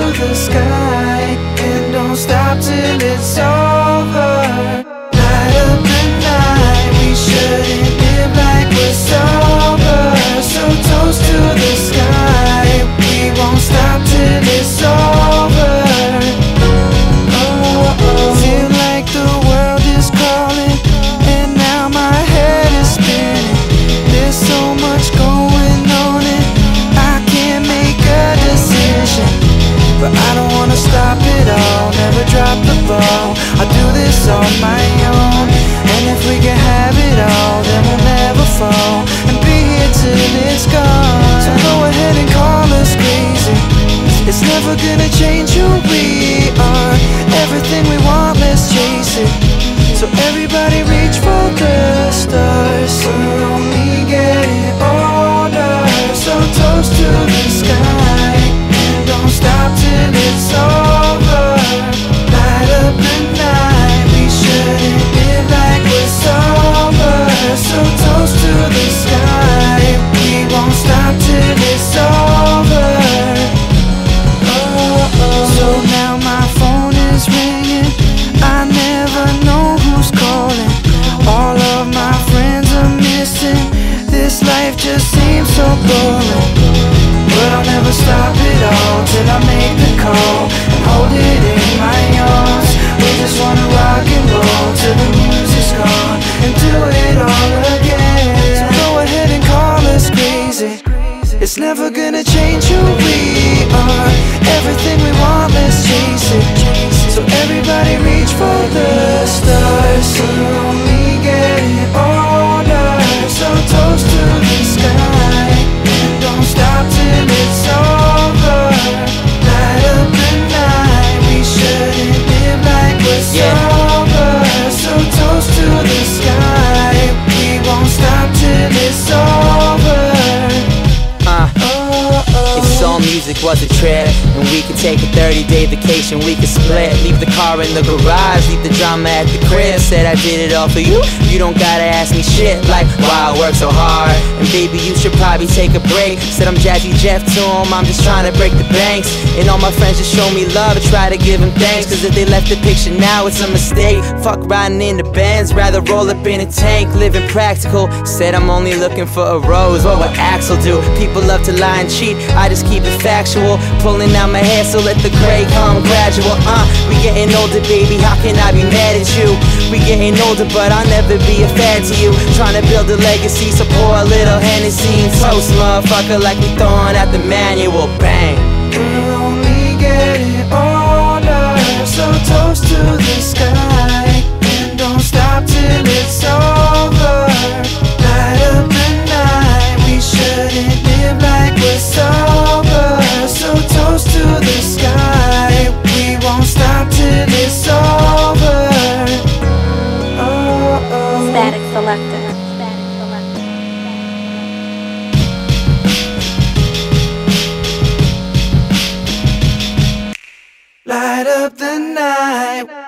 the sky and don't stop till it's over. But I don't wanna stop it all, never drop the ball. I do this on my own, and if we can have it all, then we'll never fall and be here till it's gone. So go ahead and call us crazy. It's never gonna change who we are. Everything we want, let's chase it. So everybody reach for the stars. We're only getting so boring. But I'll never stop it all till I make the call and hold it in my arms. We just wanna rock and roll till the music's gone and do it all again. So go ahead and call us crazy. It's never gonna change who we are. Everything we want, let's chase it. So everybody reach for the stars. Was a trip And we could take a 30 day vacation. We could split, leave the car in the garage Leave the drama at the crib. Said I did it all for you. You don't gotta ask me shit Like why I work so hard. And baby you should probably take a break. Said I'm Jazzy Jeff to him I'm just trying to break the banks And all my friends just show me love And try to give them thanks. Cause if they left the picture now it's a mistake. Fuck riding in the Benz Rather roll up in a tank. Living practical Said I'm only looking for a rose. What would Axel do? People love to lie and cheat. I just keep it factual. Pulling out my hair so let the gray come gradual. Uh, we getting older baby How can I be mad at you? We getting older but I'll never be a fan to you. Trying to build a legacy So pour a little Hennessy and toast motherfucker Like we throwing out the manual up the night.